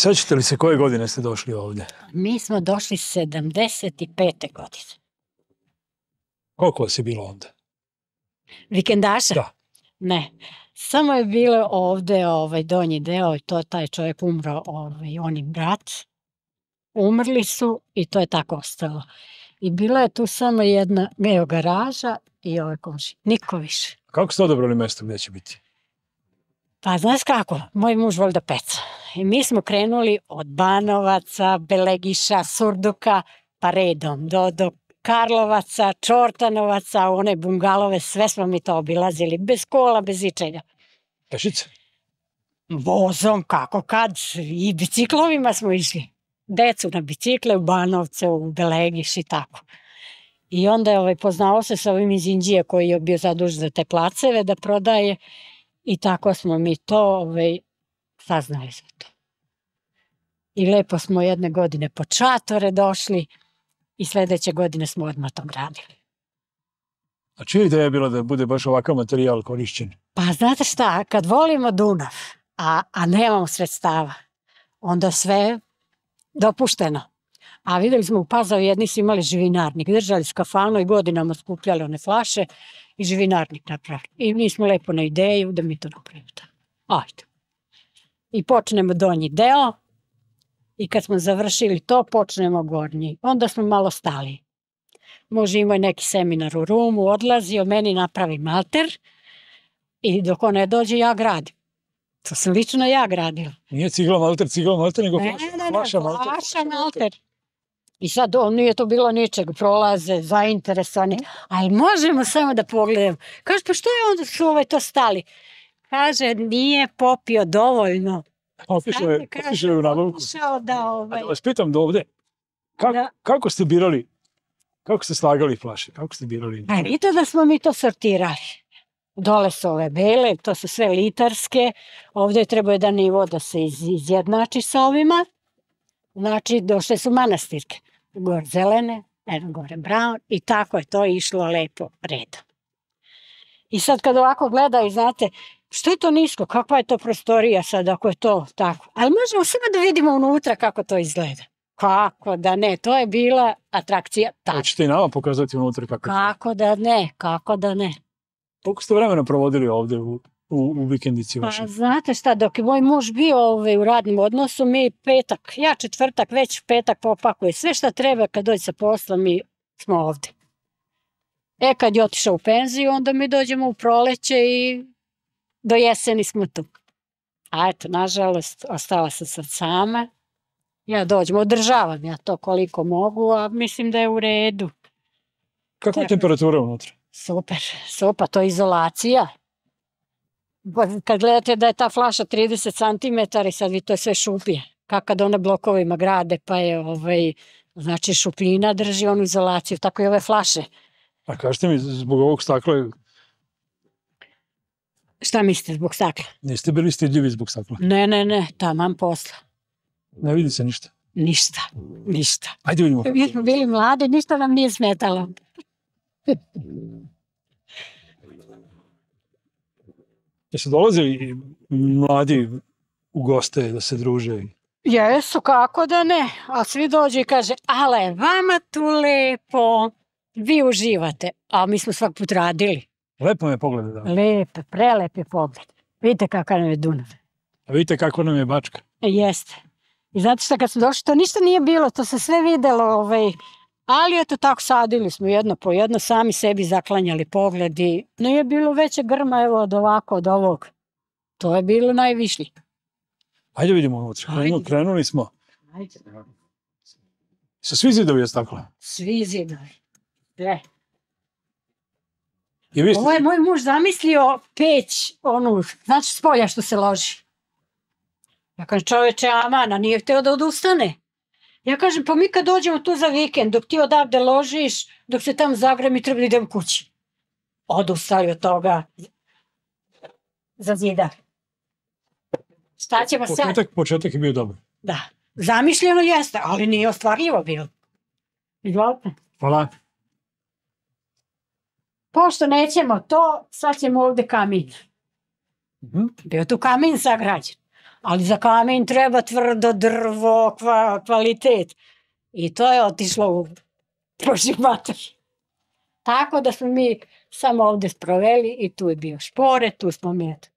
Sećate li se koje godine ste došli ovdje? Mi smo došli 75. godine. Koliko vas je bilo onda? Vikendaša? Da. Ne. Samo je bilo ovde ovaj donji deo i to taj čovjek umro, ovaj, on i brat. Umrli su i to je tako ostalo. I bila je tu samo jedna evo, garaža i ove komši. Niko više. Kako ste odabrali mesto gdje će biti? Pa znaš kako, moj muž voli da peca. I mi smo krenuli od Banovaca, Belegiša, Surduka, pa redom do, do Karlovaca, Čortanovaca, one bungalove, sve smo mi to obilazili, bez kola, bez ičega. Pešice? Vozom, kako kad, i biciklovima smo išli. Decu na bicikle u Banovce, u Belegiš i tako. I onda je ovaj, poznao se sa ovim iz Indije koji je bio zadužen za te placeve da prodaje i tako smo mi to ovaj, saznali za to. I lepo smo jedne godine po čatore došli i sledeće godine smo odmah to gradili. A čija ideja je bila da bude baš ovakav materijal korišćen? Pa znate šta, kad volimo Dunav, a, a nemamo sredstava, onda sve dopušteno. A videli smo u Pazavi, jedni su imali živinarnik, držali skafano i godinama skupljali one flaše i živinarnik napravili. I mi smo lepo na ideju da mi to napravimo. tako. Ajde. I počnemo donji deo i kad smo završili to, počnemo gornji. Onda smo malo stali. Može imao je neki seminar u Rumu, odlazio, meni napravi malter i dok on ne dođe, ja gradim. To sam lično ja gradila. Nije cigla malter, cigla malter, nego Ne, flaša, ne, ne, flaša malter. flaša malter. I sad on nije to bilo ničeg, prolaze, zainteresovani. Ali možemo samo da pogledamo. Kaže, pa što je onda su ovaj to stali? Kaže, nije popio dovoljno. Otišao je, otišao je u nabavku. Da A ovaj... da vas pitam do ovde, kako, Da. kako ste birali, kako ste slagali flaše, kako ste birali? A vidite da smo mi to sortirali. Dole su ove bele, to su sve litarske. Ovde je trebao jedan nivo da se iz, izjednači sa ovima. Znači, došle su manastirke. Gore zelene, eno gore brown i tako je to išlo lepo redom. I sad kad ovako gledaju, znate, što je to nisko, kakva je to prostorija sad ako je to tako. Ali možemo samo da vidimo unutra kako to izgleda. Kako da ne, to je bila atrakcija tako. Hoćete i nama pokazati unutra kako? Kako da ne, kako da ne. Koliko ste vremena provodili ovde u, u, u vikendici Pa vašoj? znate šta, dok je moj muž bio ovaj, u radnom odnosu, mi petak, ja četvrtak, već petak popakuje. Sve šta treba kad dođe sa posla, mi smo ovde. E, kad je otišao u penziju, onda mi dođemo u proleće i do jeseni smo tu. A eto, nažalost, ostala sam sad sama. Ja dođem, održavam ja to koliko mogu, a mislim da je u redu. Kakva je temperatura unutra? Super, super, to je izolacija. Kad gledate da je ta flaša 30 cm i sad vi to sve šuplje. Kako kad one blokovima grade, pa je ovaj, znači šupljina drži onu izolaciju, tako i ove flaše. A kažete mi, zbog ovog stakla, Šta mislite zbog stakla? niste bili stidljivi zbog stakla? Ne, ne, ne, taman posla. Ne vidi se ništa. Ništa, ništa. Ajde vidimo. Mi smo bili mladi, ništa nam nije smetalo. Jeste dolazili mladi u goste da se druže? Jesu, kako da ne. A svi dođu i kaže, ale, vama tu lepo, vi uživate. A mi smo svak put radili. Lepo me pogleda da. Lepe, prelepe pogled. Vidite kakav nam je Dunav. A vidite kako nam je Bačka. Jeste. I zato što kad smo došli, to ništa nije bilo, to se sve videlo. Ovaj, ali eto tako sadili smo jedno po jedno, sami sebi zaklanjali pogled i nije bilo veće grma evo od ovako, od ovog. To je bilo najvišlji. Ajde vidimo unutra. Krenuli, krenuli smo. Ajde. Sa svi zidovi od stakla. Svi zidovi. Sve. I vi ste, Ovo je moj muž zamislio peć, onu, znači s polja što se loži. Ja kažem, čoveče, amana, nije hteo da odustane. Ja kažem, pa mi kad dođemo tu za vikend, dok ti odavde ložiš, dok se tamo zagrem i treba da idem kući. Odustali od toga. Za zidar. Šta ćemo sad? početak, početak je bio dobar. Da. Zamišljeno jeste, ali nije ostvarljivo bilo. Izvolite. Hvala. Pošto nećemo to, sad ćemo ovde kamin. Mhm. Bio tu kamin sagrađen. Ali za kamen treba tvrdo drvo, kva, kvalitet. I to je otišlo u prošli mater. Tako da smo mi samo ovde sproveli i tu je bio špore, tu smo mi eto.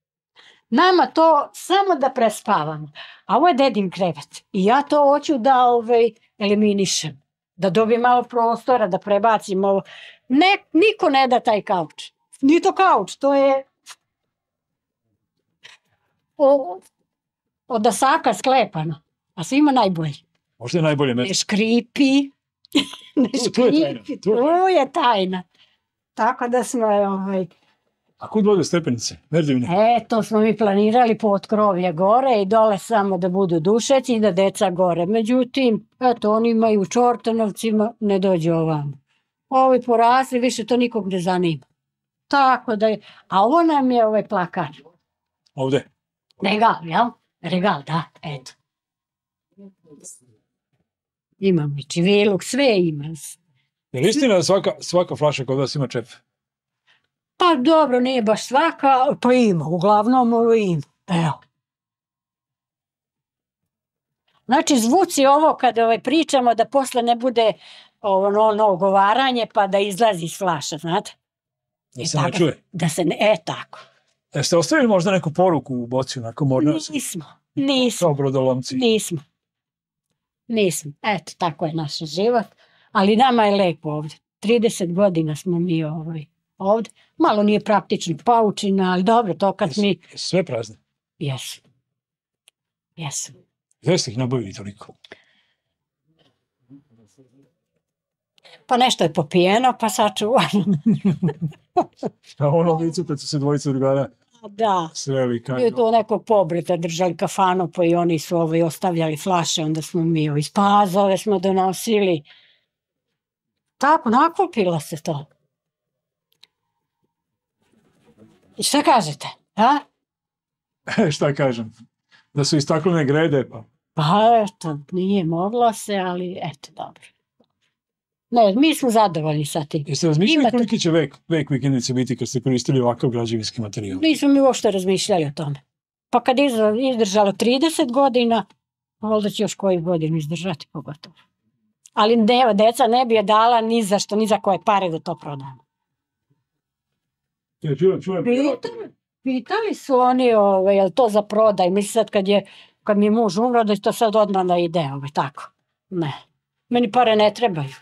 Nama to samo da prespavamo. A ovo je dedin krevet. I ja to hoću da ovaj, eliminišem. Da dobijem malo prostora, da prebacim ovo. Ne, niko ne da taj kauč. Nije to kauč, to je o, od asaka sklepano. A svima najbolje. Možda je najbolje Ne mesto. škripi. ne Tu- tu je tajna, škripi. Tu je tajna. Tako da smo, ovaj, A kud vode stepenice? Merdivine. E, to smo mi planirali pod krovje gore i dole samo da budu dušeci i da deca gore. Međutim, eto, oni imaju u Čortanovcima, ne dođe ovamo. Ovi porasli, više to nikog ne zanima. Tako da je, a ovo nam je ovaj plakar. Ovde. Regal, jel? Regal, da, eto. Imam i čiviluk, sve ima. Je li istina da svaka, svaka flaša kod vas ima čep? Pa dobro, nije baš svaka, pa ima, uglavnom ima. Evo. Znači, zvuci ovo kada ovaj, pričamo da posle ne bude ovo ono, ono ogovaranje pa da izlazi iz flaša, znate? Da I se ne tako. čuje. Da se ne, e tako. Jeste ostavili možda neku poruku u boci, onako mornarski, Nismo, nismo, kao brodolomci? nismo. Nismo. Eto, tako je naš život. Ali nama je lepo ovde. 30 godina smo mi ovaj, ovde. Malo nije praktično paučina, ali dobro, to kad mi... Sve prazne. Jesu. Jesu. Gde ste ih nabavili toliko? Pa nešto je popijeno, pa sačuvano. A ono licu kad su se dvojica drugara da. sreli. Kaj, Je to nekog pobreta držali kafanu, pa i oni su ovaj, ostavljali flaše, onda smo mi ovaj, spazove smo donosili. Tako, nakupilo se to. I šta kažete? A? Šta kažem? Da su istaklene grede, pa Pa eto, nije moglo se, ali eto, dobro. Ne, mi smo zadovoljni sa tim. jeste razmišljali Imate- koliki će vek, vek vikendice biti kad ste koristili ovakav građevinski materijal? Nismo mi uopšte razmišljali o tome. Pa kad je izdržalo- izdržalo 30 godina, možda će još koji godinu izdržati pogotovo. Ali ne, deca ne bi je dala ni za što, ni za koje pare da to prodamo. Ja čujem, čujem. Pitali, pitali su oni, ovaj, je li to za prodaj? Mislim sad kad, je, kad mi je muž umro, da će to sad odmah da ide, ovaj, tako. Ne. Meni pare ne trebaju.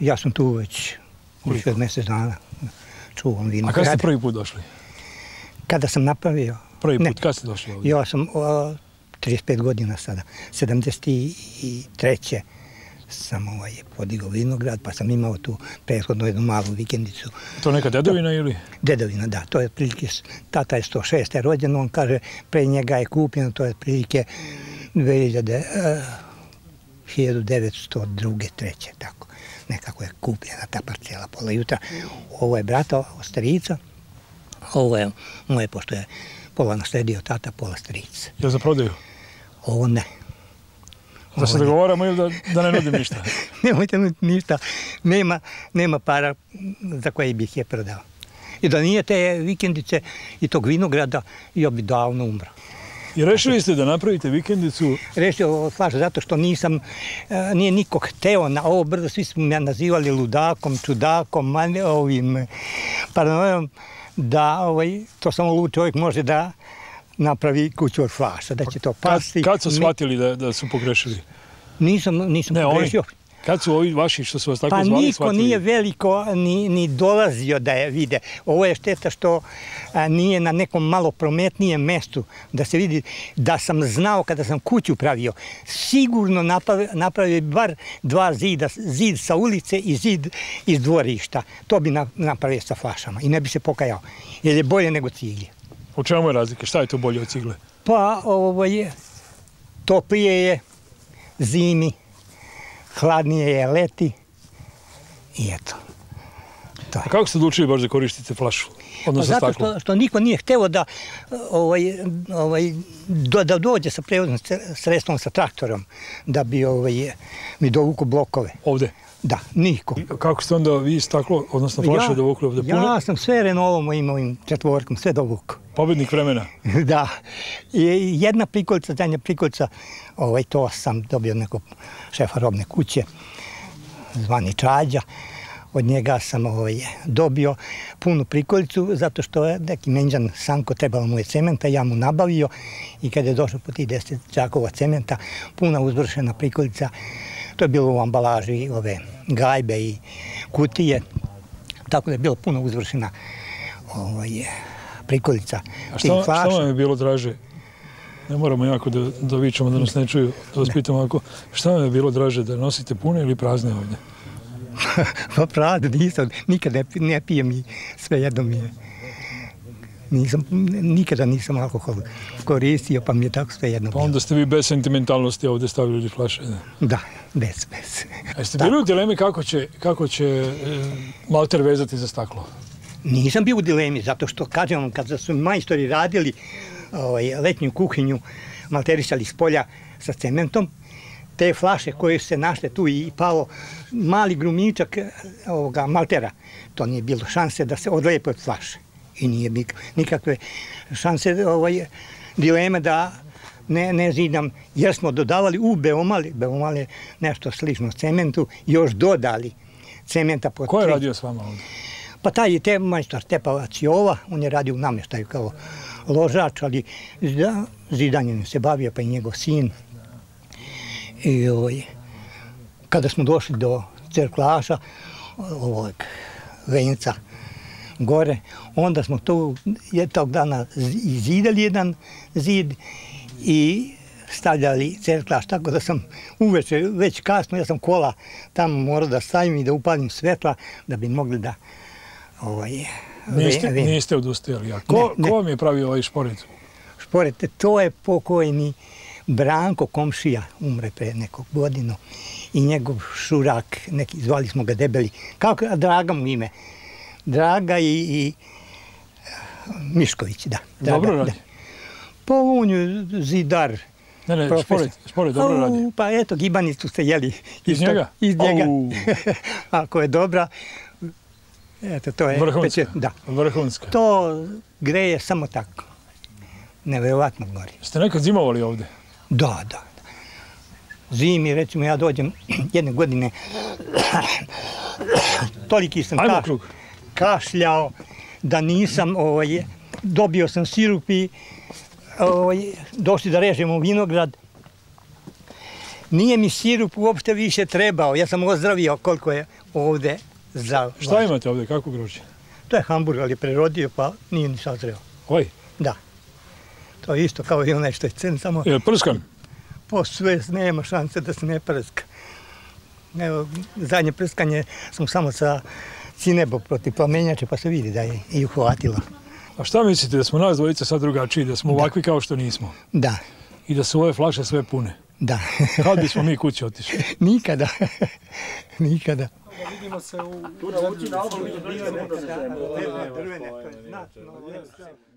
Ja sam tu već više od mjesec dana. Čuvam A vino. kad ste prvi put došli? Kada sam napravio, Prvi put, kad ste došli ovdje? ja sam o, 35 godina sada, 73. sam ovaj, podigao vinograd, pa sam imao tu prethodno jednu malu vikendicu. To neka dedovina ili? Dedovina, da, to je otprilike, s- tata je 106. rođen, on kaže, pre njega je kupljeno, to je otprilike 2000, eh, 1902. treće, tako. Nekako je kupljena ta parcela pola jutra. Ovo je brata strica, ovo je moje, pošto je pola nasledio tata, pola strica. Jel za prodaju? Ovo ne. Da se dogovaramo ili da, da ne nudim ništa? Nemojte mi ništa, nema, nema para za koje bih je prodao. I da nije te vikendice i tog vinograda, ja bi davno umro. I rešili ste da napravite vikendicu Rešio slaž zato što nisam, e, nije niko hteo na ovo brdo, svi su me nazivali ludakom, čudakom, manje ovim paranojom, da ovaj, to samo lud čovjek može da napravi kuću od flaša, da će to kad, pasti. kad su Mi- shvatili da, da su pogrešili? Nisam, nisam Ne, oni. Kad su ovi vaši što su vas tako Pa zvali niko shvatili? nije veliko ni, ni dolazio da je vide. Ovo je šteta što a, nije na nekom malo prometnijem mestu da se vidi da sam znao kada sam kuću pravio. Sigurno napravio, napravio bar dva zida, zid sa ulice i zid iz dvorišta. To bi na, napravio sa flašama i ne bi se pokajao. Jer je bolje nego ciglje. U čemu je razlika? Šta je to bolje od cigle? Pa ovo je, toplije je zimi, hladnije je leti i eto. Je. A kako ste odlučili baš da koristite flašu? Pa Odnosno zato staklo? što, što niko nije hteo da, ovaj, ovaj, do, da dođe sa prevoznim sredstvom, sa traktorom, da bi ovaj, mi dovuku blokove. Ovde. Da, niko. I kako ste onda vi staklo, odnosno flaše dovukli ovde puno? ja sam sve Renaultom mojim ovim četvorkom, sve dovukao. Pobednik vremena. da. I jedna prikolica, zadnja prikolica, ovaj, to sam dobio od nekog šefa robne kuće, zvani Čađa. Od njega sam ovaj, dobio punu prikolicu zato što je neki menđan Sanko trebalo mu je cementa, ja mu nabavio i kada je došao po tih 10 čakova cementa, puna uzvršena prikolica, to je bilo u ambalaži ove gajbe i kutije, tako da je bilo puno uzvršena ovaj, prikolica A šta flaša. vam je bilo draže? Ne moramo jako da, da vičamo da nas ne čuju, da vas pitam ovako. Šta vam je bilo draže, da nosite pune ili prazne ovdje? Pa pravda, nisam, nikad ne, ne pijem i sve jedno mi je. Nisam, nikada nisam alkohol koristio, pa mi je tako sve jedno Pa onda ste vi bez sentimentalnosti ovdje stavili flaše. Da. Da, bez, bez. A jeste bili u dilemi kako će, kako će e, malter vezati za staklo? Nisam bio u dilemi, zato što, kažem vam, kada su majstori radili ovaj, letnju kuhinju, malterisali s polja sa cementom, te flaše koje se našle tu i palo mali grumičak eh, ovoga maltera, to nije bilo šanse da se odlepe od flaše. I nije nik- nikakve šanse ovaj, dileme da ne, ne zidam, jer smo dodavali u Beomali, Beomal je nešto slično cementu, još dodali cementa po Ko je tri- radio s vama ovdje? pa taj je te majstor Stepavac Jova, on je radio u namještaju kao ložač, ali zida, zidanjem se bavio, pa i njegov sin. I ovaj, kada smo došli do cerklaša, ovog venca gore, onda smo tu je tog dana izidali jedan zid i stavljali cerklaš, tako da sam uveče, već kasno, ja sam kola tamo morao da stavim i da upalim svetla, da bi mogli da ovaj, Niste, ve- niste odustajali. A ko, Ne, ne. ko vam je pravio ovaj šporet? Šporete, to je pokojni Branko Komšija, umre pre nekog godinu, i njegov šurak, neki, zvali smo ga debeli, kako, Draga mu ime, Draga i, i Mišković, da. Draga, Dobro da. radi. Pa on je zidar. Ne, ne, profesor. šporet dobro Au, radi. Pa eto, gibanicu ste jeli. Iz njega? Iz njega. Ako je dobra, eto, to je... Vrhunska. peče- Da. Vrhunska. To greje samo tako. Neverovatno gori. Ste nekad zimovali ovdje? Da, da. Zimi, recimo, ja dođem jedne godine, toliki sam kaš, kašljao da nisam, ovaj, dobio sam sirup i ovaj, došli da režemo vinograd. Nije mi sirup uopšte više trebao, ja sam ozdravio koliko je ovde zdrav. Šta imate ovdje, kako grožđe? To je hamburg, ali je prerodio, pa nije ni sazreo. Ovaj, Da. To je isto kao i onaj što je cen, samo je prskan. po sve nema šanse da se ne prska. Evo, zadnje prskanje sam samo sa cinebo protiv plamenjače, pa se vidi da je i uhvatilo. A šta mislite da smo nas dvojica sad drugačiji, da smo ovakvi kao što nismo? Da, I da su ove flaše sve pune? da. Kad bismo mi kući otišli? Nikada. Nikada. Vidimo se u... Znatno lepše.